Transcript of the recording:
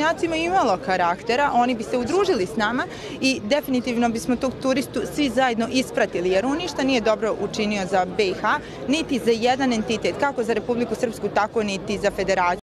bošnjacima imalo karaktera, oni bi se udružili s nama i definitivno bismo tog turistu svi zajedno ispratili, jer on ništa nije dobro učinio za BiH, niti za jedan entitet, kako za Republiku Srpsku, tako niti za Federaciju.